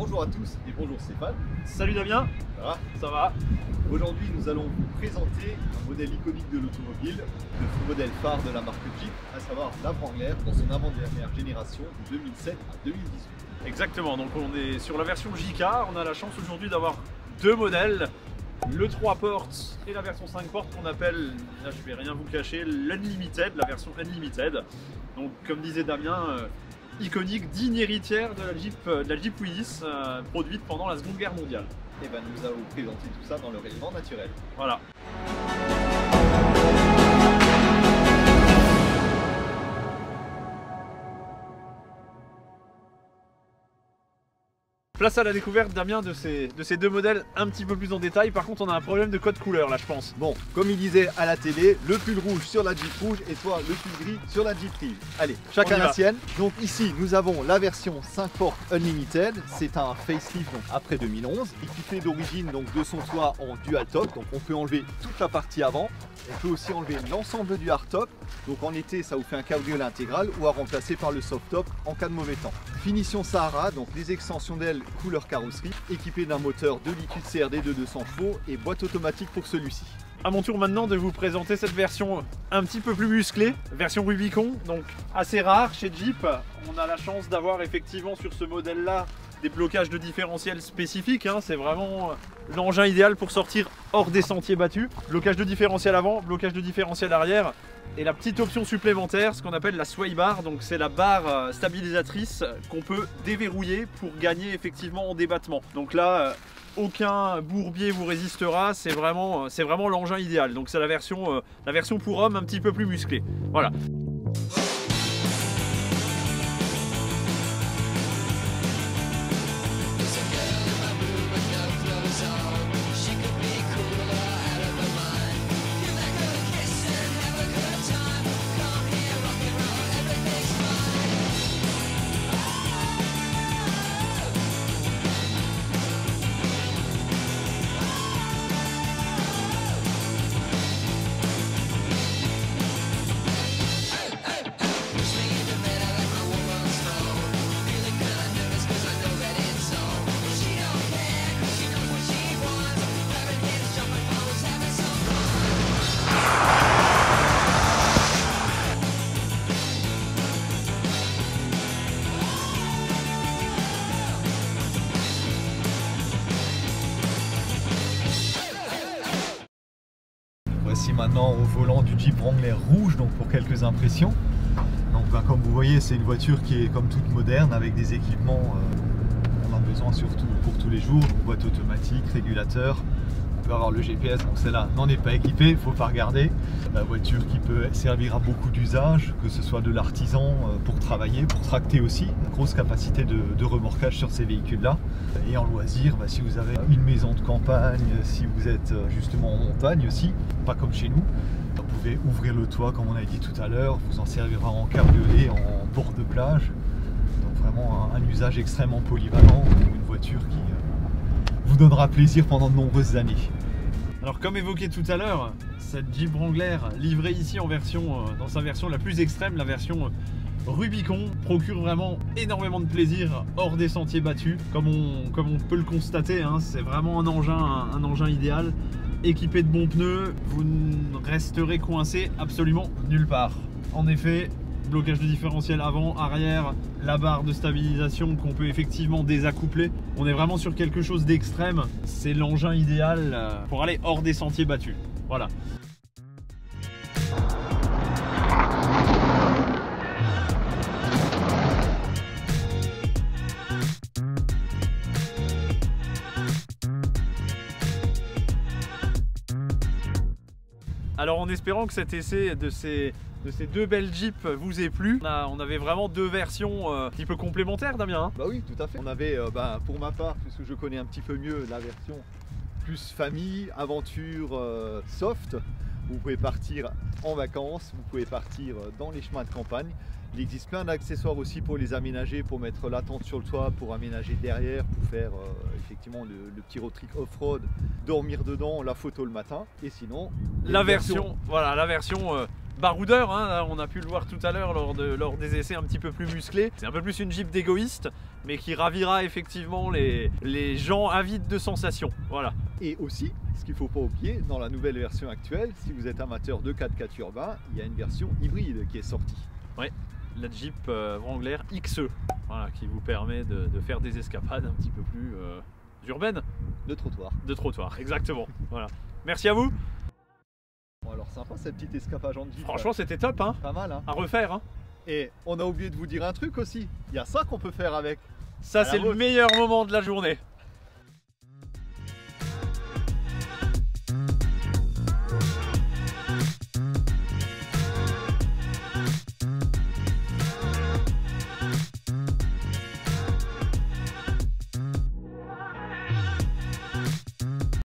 Bonjour à tous et bonjour Stéphane. Salut Damien, Ça va? Ça va Aujourd'hui, nous allons vous présenter un modèle iconique de l'automobile, le modèle phare de la marque Jeep, à savoir la Wrangler dans son avant-dernière génération de 2007 à 2018. Exactement, donc on est sur la version JK, on a la chance aujourd'hui d'avoir deux modèles, le 3 portes et la version 5 portes qu'on appelle, là je vais rien vous cacher, l'Unlimited, la version Unlimited. Donc comme disait Damien, euh, iconique, digne héritière de la Jeep, euh, de la Jeep Willys, euh, produite pendant la Seconde Guerre mondiale. Et ben nous allons vous présenter tout ça dans leur élément naturel. Voilà. Place à la découverte, Damien, de ces, de ces deux modèles un petit peu plus en détail. Par contre, on a un problème de code couleur là, je pense. Bon, comme il disait à la télé, le pull rouge sur la Jeep rouge et toi le pull gris sur la Jeep grise. Allez, chacun la sienne. Donc ici, nous avons la version 5 portes Unlimited. C'est un facelift donc après 2011, équipé d'origine donc de son toit en dual top. Donc on peut enlever toute la partie avant. On peut aussi enlever l'ensemble du hardtop. Donc en été, ça vous fait un cabriolet intégral ou à remplacer par le soft top en cas de mauvais temps. Finition Sahara, donc les extensions d'ailes couleur carrosserie, équipé d'un moteur 2 litres CRD de 200 chevaux et boîte automatique pour celui-ci. À mon tour maintenant de vous présenter cette version un petit peu plus musclée, version Rubicon, donc assez rare chez Jeep. On a la chance d'avoir effectivement sur ce modèle-là des blocages de différentiel spécifiques. hein. C'est vraiment euh, l'engin idéal pour sortir hors des sentiers battus. Blocage de différentiel avant, blocage de différentiel arrière. Et la petite option supplémentaire, ce qu'on appelle la sway bar, donc c'est la barre euh, stabilisatrice qu'on peut déverrouiller pour gagner effectivement en débattement. Donc là, euh, aucun bourbier vous résistera, c'est vraiment, vraiment l'engin idéal. Donc c'est la version, la version pour homme un petit peu plus musclée. Voilà. Maintenant au volant du Jeep Wrangler rouge, donc pour quelques impressions. Donc ben, comme vous voyez, c'est une voiture qui est comme toute moderne avec des équipements euh, on a besoin surtout pour tous les jours, boîte automatique, régulateur. Avoir le GPS, donc celle-là n'en est pas équipée, faut pas regarder. La voiture qui peut servir à beaucoup d'usages, que ce soit de l'artisan euh, pour travailler, pour tracter aussi. Grosse capacité de, de remorquage sur ces véhicules-là. Et en loisir, bah, si vous avez une maison de campagne, si vous êtes euh, justement en montagne aussi, pas comme chez nous, vous pouvez ouvrir le toit comme on a dit tout à l'heure, vous en servira en cabriolet, en bord de plage. Donc vraiment un, un usage extrêmement polyvalent, une voiture qui euh, donnera plaisir pendant de nombreuses années. Alors comme évoqué tout à l'heure, cette Jeep Wrangler livrée ici en version, euh, dans sa version la plus extrême, la version euh, Rubicon, procure vraiment énormément de plaisir hors des sentiers battus. Comme on, peut le constater, hein, c'est vraiment un engin, un engin idéal. Équipé de bons pneus, vous ne resterez coincé absolument nulle part. En effet, blocage de différentiel avant, arrière, la barre de stabilisation qu'on peut effectivement désaccoupler. On est vraiment sur quelque chose d'extrême. C'est l'engin idéal euh, pour aller hors des sentiers battus. Voilà. Alors en espérant que cet essai de ces, de ces deux belles Jeeps vous ait plu, on, a- on avait vraiment deux versions euh, un petit peu complémentaires Damien. hein. Bah oui, tout à fait. On avait, euh, bah, pour ma part, puisque je connais un petit peu mieux la version plus famille, aventure euh, soft, vous pouvez partir en vacances, vous pouvez partir dans les chemins de campagne. Il existe plein d'accessoires aussi pour les aménager, pour mettre la tente sur le toit, pour aménager derrière, pour faire euh, effectivement le, le petit road trip off-road, dormir dedans, la photo le matin. Et sinon, La version, voilà, la version euh, baroudeur, hein, on a pu le voir tout à l'heure lors, de- lors des essais un petit peu plus musclés. C'est un peu plus une Jeep d'égoïste. mais qui ravira effectivement les, les gens avides de sensations. Voilà. Et aussi, ce qu'il ne faut pas oublier, dans la nouvelle version actuelle, si vous êtes amateur de 4x4 urbain, il y a une version hybride qui est sortie. La Jeep euh, Wrangler XE, voilà, qui vous permet de, de faire des escapades un petit peu plus euh, urbaines, De trottoir. de trottoir. Exactement. Voilà. Merci à vous. Alors sympa cette petite escapage en Jeep. Franchement, c'était top, hein. pas mal hein. À refaire, hein. Et on a oublié de vous dire un truc aussi. Il y a ça qu'on peut faire avec. Ça, c'est le meilleur moment de la journée.